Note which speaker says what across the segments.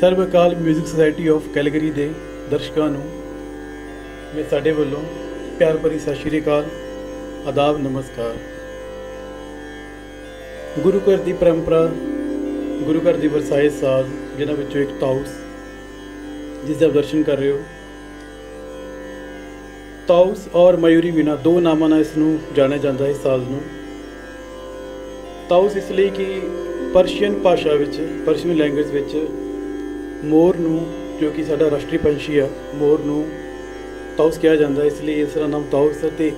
Speaker 1: ਸਰਬ ਅਕਾਲ 뮤직 society of Calgary ਦੇ ਦਰਸ਼ਕਾਂ ਨੂੰ ਮੈਂ ਸਾਡੇ ਵੱਲੋਂ ਪਿਆਰ ਭਰੀ ਸਤਿ ਸ਼੍ਰੀ ਅਕਾਲ, ਆਦਾਬ, ਨਮਸਕਾਰ। ਗੁਰੂ ਘਰ ਦੀ ਪਰੰਪਰਾ, ਗੁਰੂ ਘਰ ਦੀ ਵਰਸਾਏ ਸਾਜ਼, ਜਿਨ੍ਹਾਂ ਵਿੱਚੋਂ ਇੱਕ ਤਾਉਸ ਜਿਸ ਦਾ ਦਰਸ਼ਨ ਕਰ ਰਹੇ ਹੋ। ਤਾਉਸ ਔਰ ਮਯੂਰੀ ਵੀਣਾ ਦੋ ਨਾਮਾਂ ਨਾਲ ਇਸ ਨੂੰ ਜਾਣਿਆ ਜਾਂਦਾ ਹੈ ਇਸ ਸਾਜ਼ ਨੂੰ। ਤਾਉਸ ਇਸ ਲਈ ਕਿ ਪਰਸ਼ੀਅਨ ਭਾਸ਼ਾ ਵਿੱਚ ਪਰਸ਼ੀਅਨ ਲੈਂਗੁਏਜ ਵਿੱਚ ਮੋਰ ਨੂੰ, ਜੋ ਕਿ ਸਾਡਾ ਰਾਸ਼ਟਰੀ ਪੰਛੀ ਆ, ਮੋਰ ਨੂੰ ਤਾਉਸ ਕਿਹਾ ਜਾਂਦਾ ਇਸ ਲਈ ਇਸ ਦਾ ਨਾਮ ਤਾਉਸ ਹੈ ਤੇ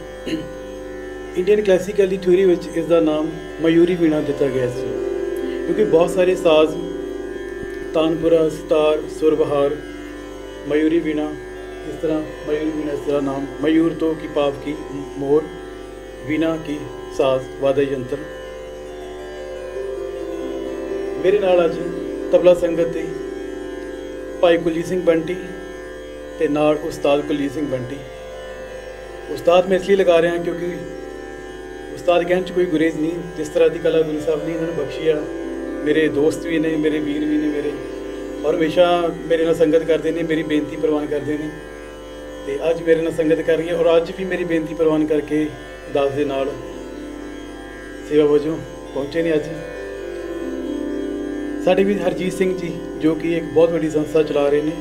Speaker 1: ਇੰਡੀਅਨ ਕਲਾਸੀਕਲ ਦੀ ਥਿਊਰੀ ਵਿੱਚ ਇਸ ਦਾ ਨਾਮ ਮਯੂਰੀ ਵੀਣਾ ਦਿੱਤਾ ਗਿਆ ਸੀ। ਕਿਉਂਕਿ ਬਹੁਤ ਸਾਰੇ ਸਾਜ਼, ਤਾਨਪੁਰਾ, ਸਤਾਰ ਸੁਰਬਹਾਰ ਮਯੂਰੀ ਵੀਣਾ, ਇਸ ਤਰ੍ਹਾਂ ਮਯੂਰੀ ਵੀਣਾ ਇਸ ਦਾ ਨਾਮ, ਮਯੂਰ ਤੋਂ ਕੀ ਪਾਪ ਕੀ, ਮੋਰ ਵੀਣਾ ਕੀ ਸਾਜ਼ ਵਾਦਕ ਯੰਤਰ। ਮੇਰੇ ਨਾਲ ਅੱਜ ਤਬਲਾ ਸੰਗਤ ਦੇ ਭਾਈ ਕੁਲਜੀਤ ਸਿੰਘ ਬੰਟੀ ਤੇ ਨਾਲ ਉਸਤਾਦ ਕੁਲਜੀਤ ਸਿੰਘ ਬੰਟੀ। ਉਸਤਾਦ ਮੈਂ ਇਸ ਲਈ ਲਗਾ ਰਿਹਾ ਕਿਉਂਕਿ ਉਸਤਾਦ ਕਹਿਣ ਚ ਕੋਈ ਗੁਰੇਜ਼ ਨਹੀਂ, ਜਿਸ ਤਰ੍ਹਾਂ ਦੀ ਕਲਾ ਗੁਰੂ ਸਾਹਿਬ ਨੇ ਇਹਨਾਂ ਨੂੰ ਬਖਸ਼ੀ ਆ, ਮੇਰੇ ਦੋਸਤ ਵੀ ਨੇ, ਮੇਰੇ ਵੀਰ ਵੀ ਨੇ ਮੇਰੇ, ਔਰ ਹਮੇਸ਼ਾ ਮੇਰੇ ਨਾਲ ਸੰਗਤ ਕਰਦੇ ਨੇ, ਮੇਰੀ ਬੇਨਤੀ ਪ੍ਰਵਾਨ ਕਰਦੇ ਨੇ। ਤੇ ਅੱਜ ਮੇਰੇ ਨਾਲ ਸੰਗਤ ਕਰ ਰਹੀ ਹੈ ਔਰ ਅੱਜ ਵੀ ਮੇਰੀ ਬੇਨਤੀ ਪ੍ਰਵਾਨ ਕਰਕੇ ਦਾਸ ਦੇ ਨਾਲ ਸੇਵਾ ਵਜੋਂ ਪਹੁੰਚੇ ਨੇ ਅੱਜ। ਸਾਡੇ ਵੀ ਹਰਜੀਤ ਸਿੰਘ ਜੀ ਜੋ ਕਿ ਇੱਕ ਬਹੁਤ ਵੱਡੀ ਸੰਸਥਾ ਚਲਾ ਰਹੇ ਨੇ।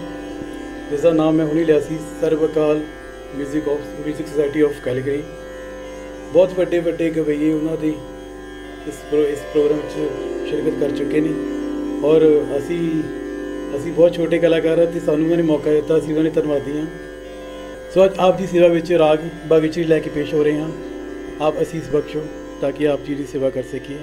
Speaker 1: ਜਿਸ ਦਾ ਨਾਮ ਮੈਂ ਹੁਣੇ ਲਿਆ ਸੀ, ਸਰਵਕਾਲ music of music society of Calgary ਬਹੁਤ ਵੱਡੇ ਵੱਡੇ ਗਵਈਏ ਉਹਨਾਂ ਦੇ ਇਸ ਇਸ ਪ੍ਰੋਗਰਾਮ 'ਚ ਸ਼ਿਰਕਤ ਕਰ ਚੁੱਕੇ ਨੇ। ਔਰ ਅਸੀਂ ਅਸੀਂ ਬਹੁਤ ਛੋਟੇ ਕਲਾਕਾਰ ਹਾਂ ਤੇ ਸਾਨੂੰ ਉਹਨਾਂ ਨੇ ਮੌਕਾ ਦਿੱਤਾ, ਅਸੀਂ ਉਹਨਾਂ ਦੇ ਧੰਨਵਾਦੀ ਹਾਂ। ਸੋ ਅੱਜ ਆਪ ਦੀ ਸੇਵਾ ਵਿੱਚ ਰਾਗ ਬਾਗੀਚੀ ਲੈ ਕੇ ਪੇਸ਼ ਹੋ ਰਹੇ ਹਾਂ। ਆਪ ਅਸੀਸ ਬਖਸ਼ੋ ਤਾਂ ਕਿ ਆਪ ਜੀ ਦੀ ਸੇਵਾ ਕਰ ਸਕੀਏ।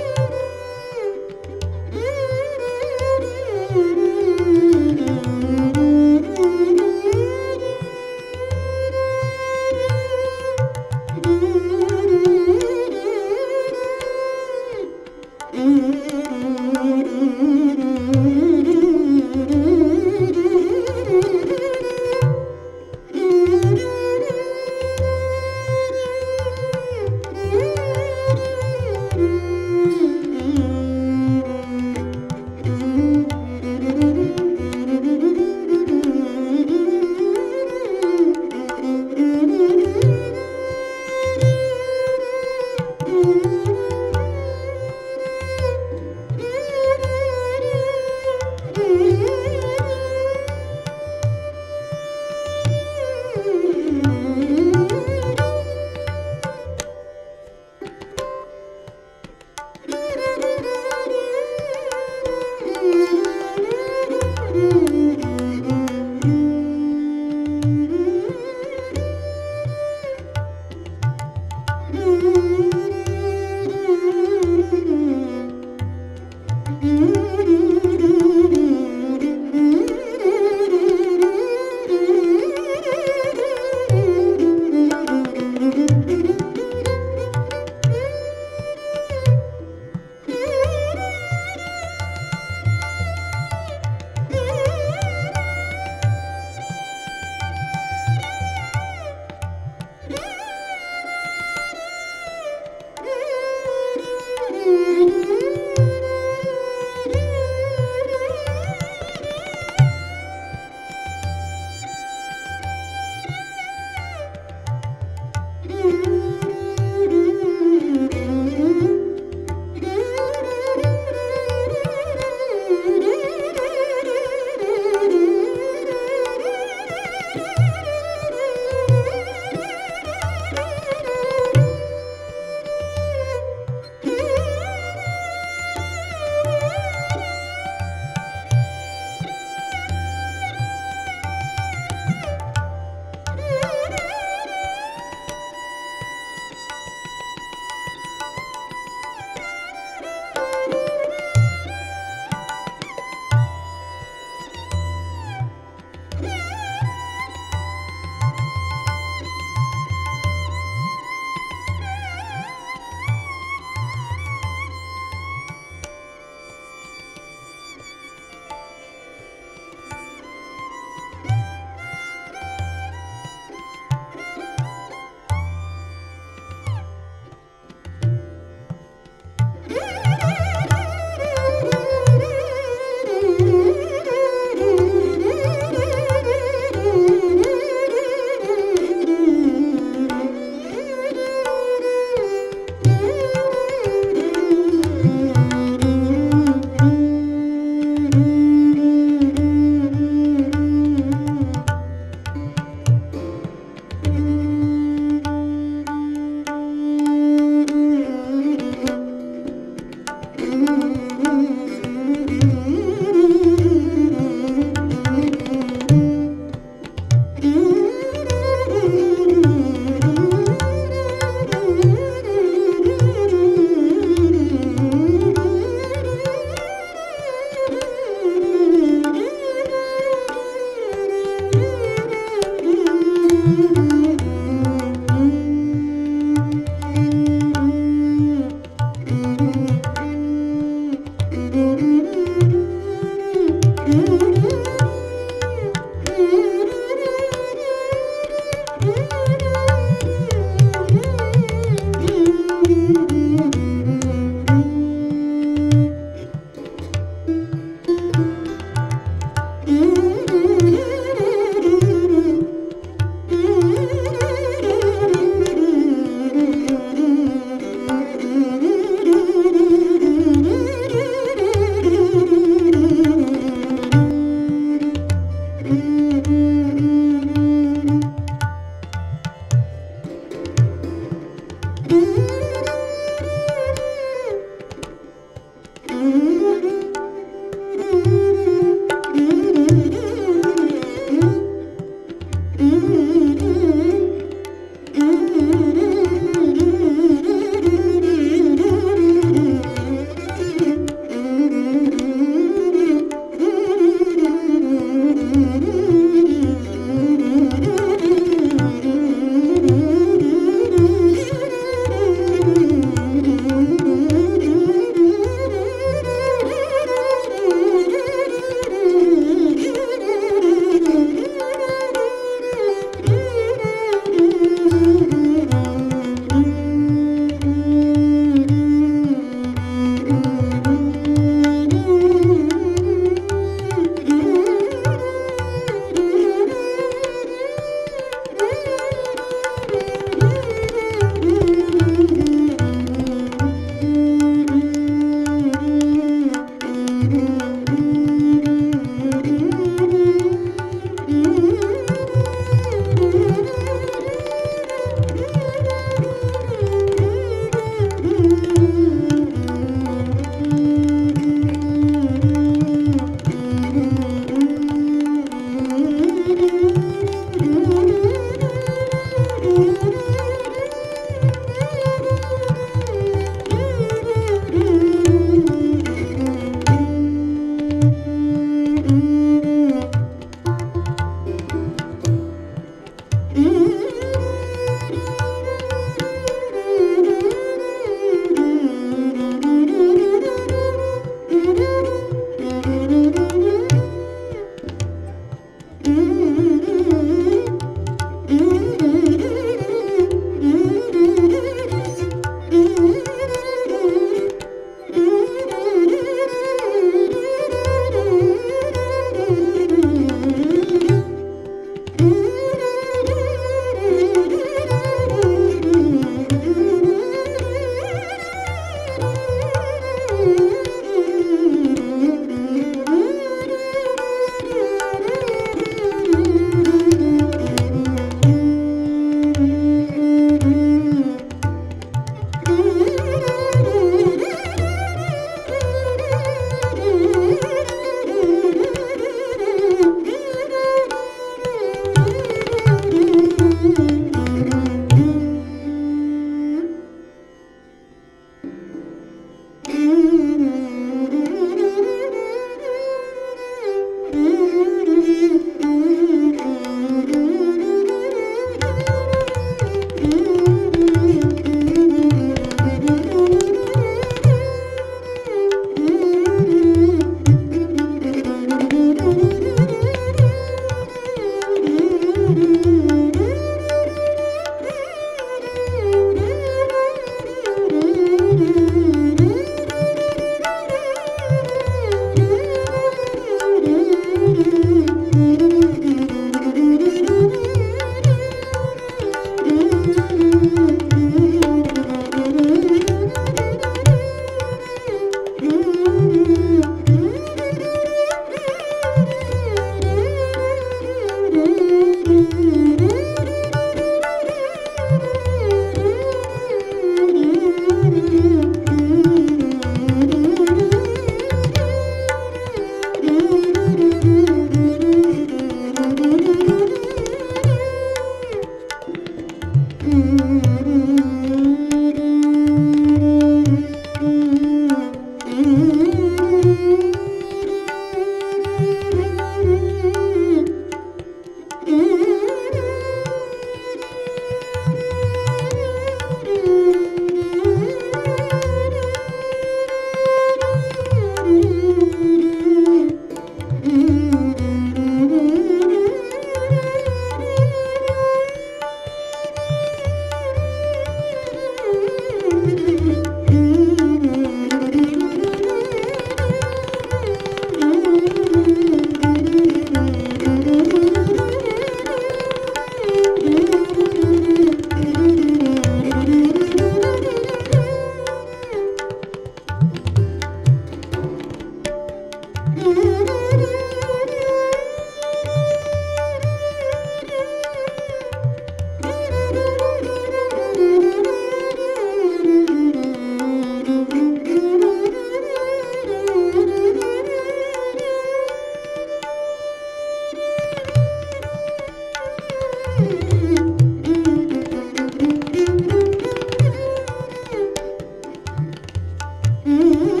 Speaker 2: Hum.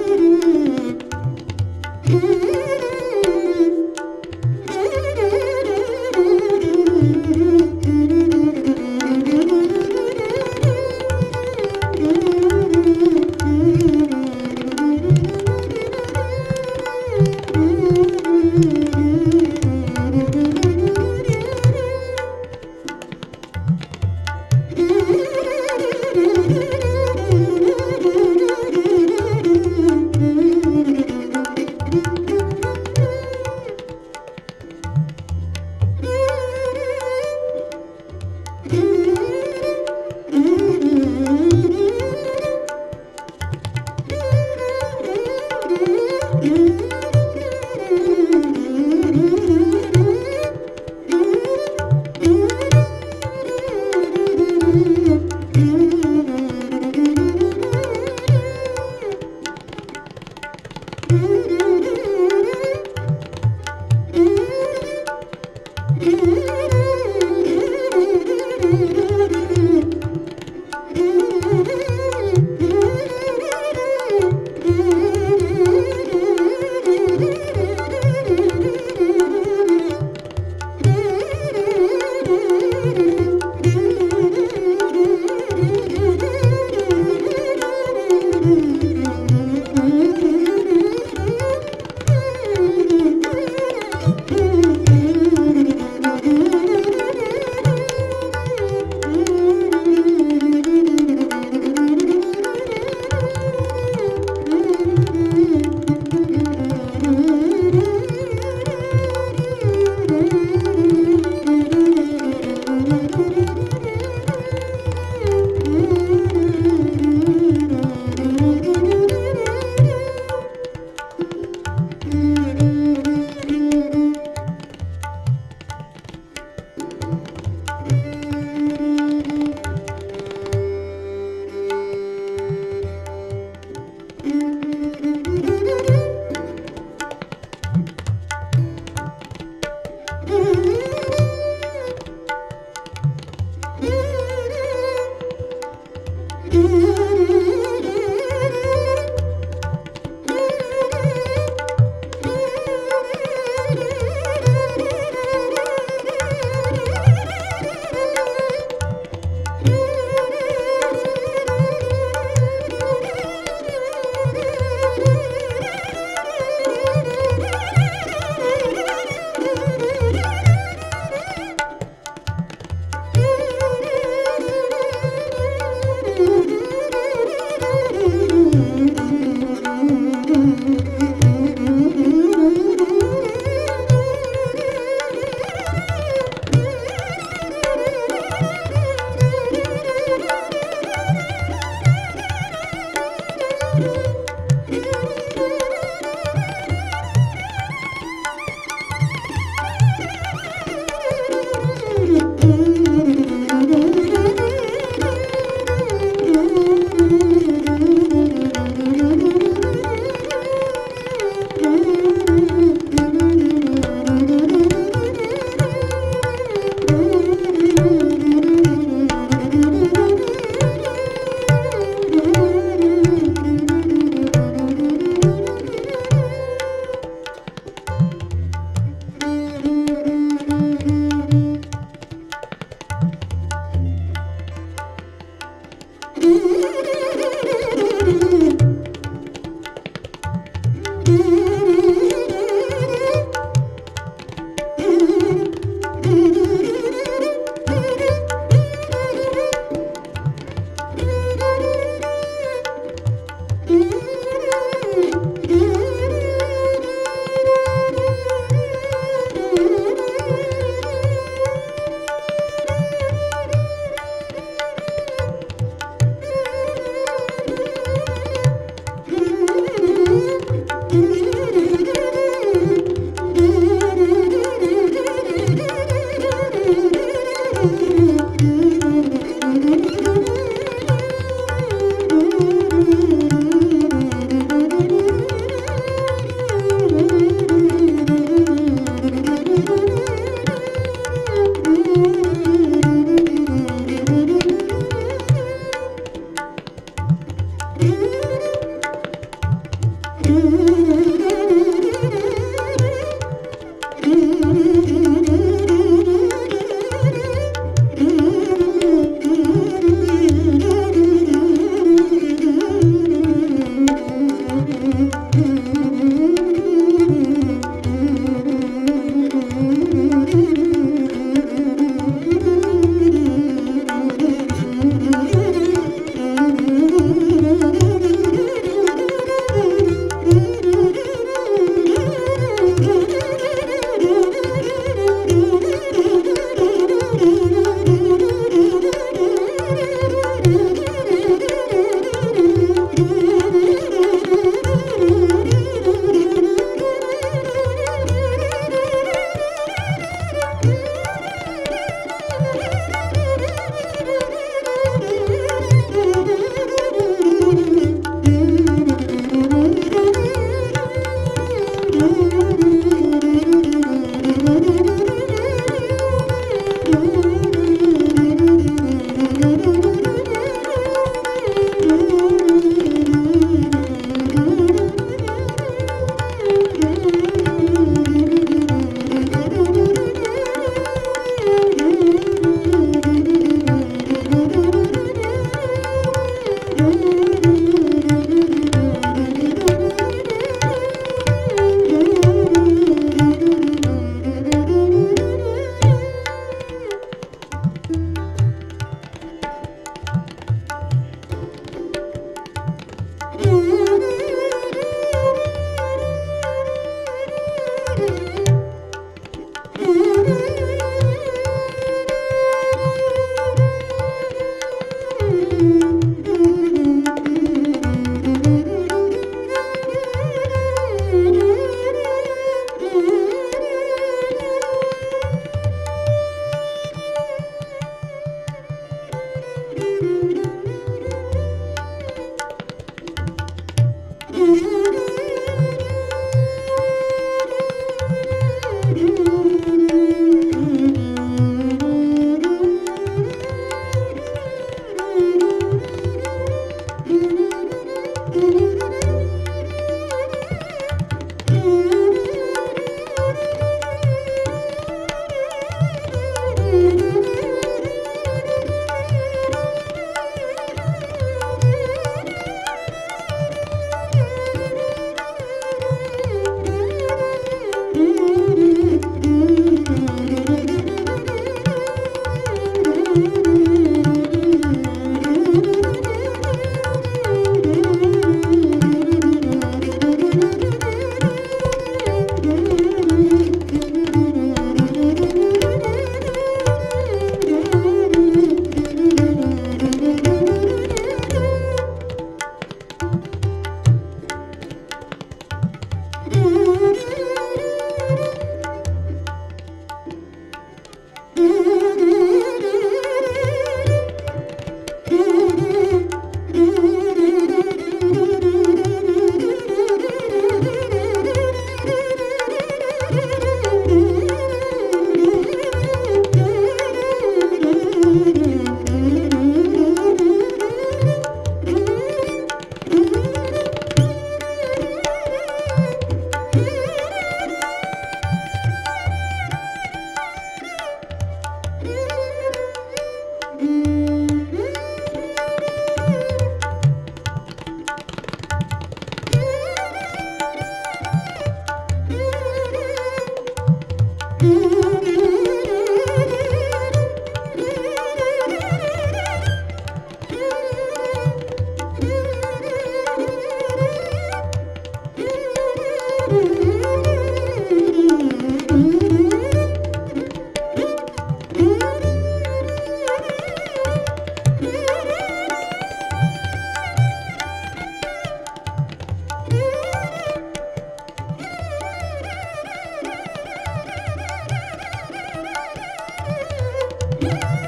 Speaker 2: Thank.